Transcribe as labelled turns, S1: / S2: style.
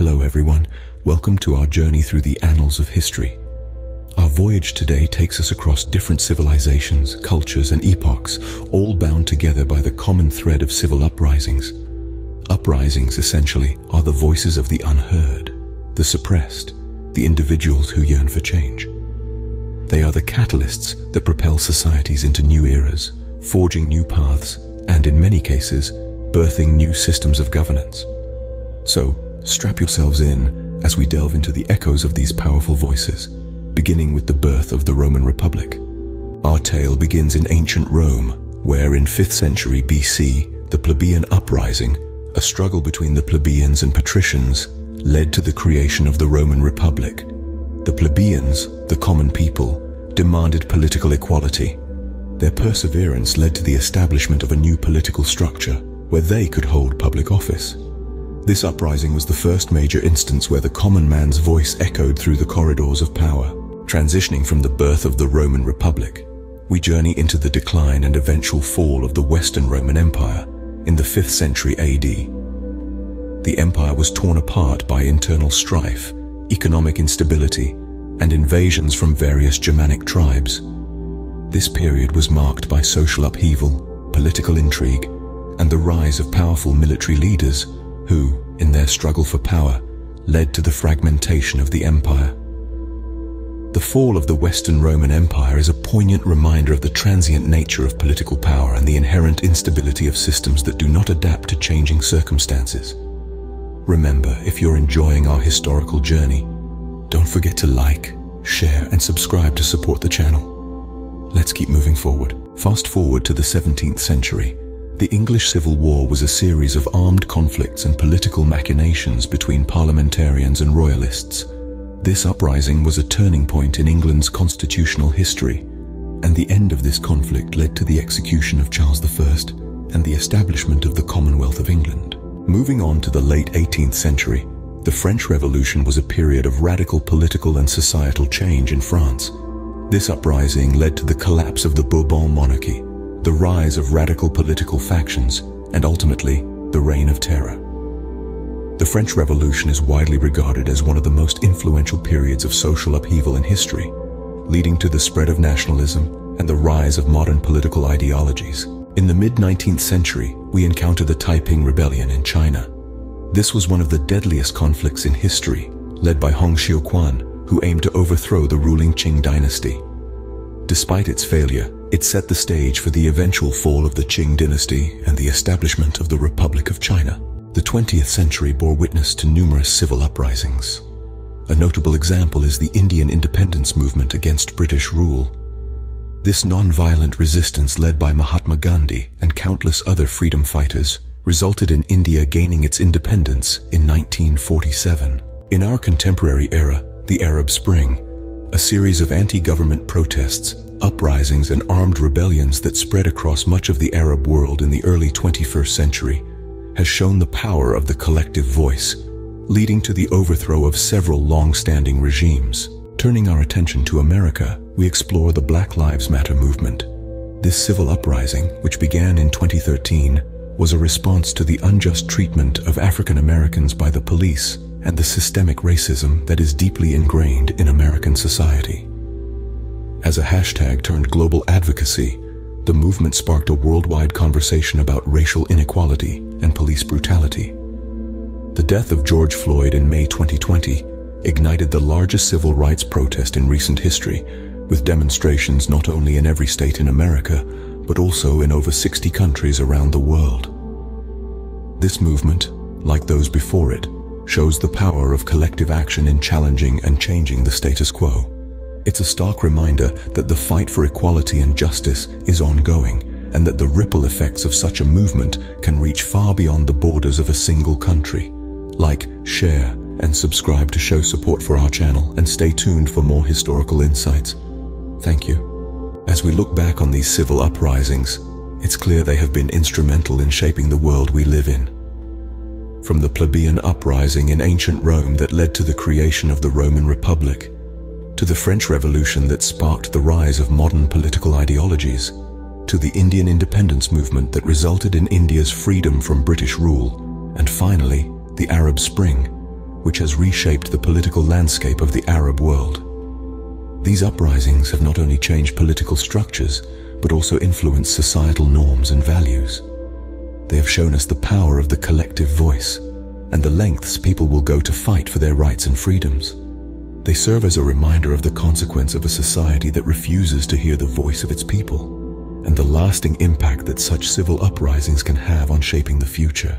S1: Hello everyone, welcome to our journey through the annals of history. Our voyage today takes us across different civilizations, cultures and epochs, all bound together by the common thread of civil uprisings. Uprisings, essentially, are the voices of the unheard, the suppressed, the individuals who yearn for change. They are the catalysts that propel societies into new eras, forging new paths, and in many cases, birthing new systems of governance. So, strap yourselves in as we delve into the echoes of these powerful voices, beginning with the birth of the Roman Republic. Our tale begins in ancient Rome, where in 5th century BC, the plebeian uprising, a struggle between the plebeians and patricians, led to the creation of the Roman Republic. The plebeians, the common people, demanded political equality. Their perseverance led to the establishment of a new political structure where they could hold public office. This uprising was the first major instance where the common man's voice echoed through the corridors of power. Transitioning from the birth of the Roman Republic, we journey into the decline and eventual fall of the Western Roman Empire in the 5th century AD. The empire was torn apart by internal strife, economic instability, and invasions from various Germanic tribes. This period was marked by social upheaval, political intrigue, and the rise of powerful military leaders who, in their struggle for power, led to the fragmentation of the empire. The fall of the Western Roman Empire is a poignant reminder of the transient nature of political power and the inherent instability of systems that do not adapt to changing circumstances. Remember, if you're enjoying our historical journey, don't forget to like, share and subscribe to support the channel. Let's keep moving forward. Fast forward to the 17th century. The English Civil War was a series of armed conflicts and political machinations between parliamentarians and royalists. This uprising was a turning point in England's constitutional history, and the end of this conflict led to the execution of Charles I and the establishment of the Commonwealth of England. Moving on to the late 18th century, the French Revolution was a period of radical political and societal change in France. This uprising led to the collapse of the Bourbon monarchy, the rise of radical political factions, and ultimately, the reign of terror. The French Revolution is widely regarded as one of the most influential periods of social upheaval in history, leading to the spread of nationalism and the rise of modern political ideologies. In the mid-19th century, we encounter the Taiping Rebellion in China, this was one of the deadliest conflicts in history, led by Hong Xiuquan, who aimed to overthrow the ruling Qing dynasty. Despite its failure, it set the stage for the eventual fall of the Qing dynasty and the establishment of the Republic of China. The 20th century bore witness to numerous civil uprisings. A notable example is the Indian independence movement against British rule. This non-violent resistance led by Mahatma Gandhi and countless other freedom fighters resulted in India gaining its independence in 1947. In our contemporary era, the Arab Spring, a series of anti-government protests, uprisings and armed rebellions that spread across much of the Arab world in the early 21st century, has shown the power of the collective voice, leading to the overthrow of several long-standing regimes. Turning our attention to America, we explore the Black Lives Matter movement. This civil uprising, which began in 2013, was a response to the unjust treatment of African Americans by the police and the systemic racism that is deeply ingrained in American society. As a hashtag turned global advocacy, the movement sparked a worldwide conversation about racial inequality and police brutality. The death of George Floyd in May 2020 ignited the largest civil rights protest in recent history, with demonstrations not only in every state in America, but also in over 60 countries around the world. This movement, like those before it, shows the power of collective action in challenging and changing the status quo. It's a stark reminder that the fight for equality and justice is ongoing and that the ripple effects of such a movement can reach far beyond the borders of a single country. Like, share, and subscribe to show support for our channel and stay tuned for more historical insights. Thank you. As we look back on these civil uprisings, it's clear they have been instrumental in shaping the world we live in. From the plebeian uprising in ancient Rome that led to the creation of the Roman Republic, to the French Revolution that sparked the rise of modern political ideologies, to the Indian independence movement that resulted in India's freedom from British rule, and finally, the Arab Spring, which has reshaped the political landscape of the Arab world. These uprisings have not only changed political structures, but also influenced societal norms and values. They have shown us the power of the collective voice and the lengths people will go to fight for their rights and freedoms. They serve as a reminder of the consequence of a society that refuses to hear the voice of its people and the lasting impact that such civil uprisings can have on shaping the future.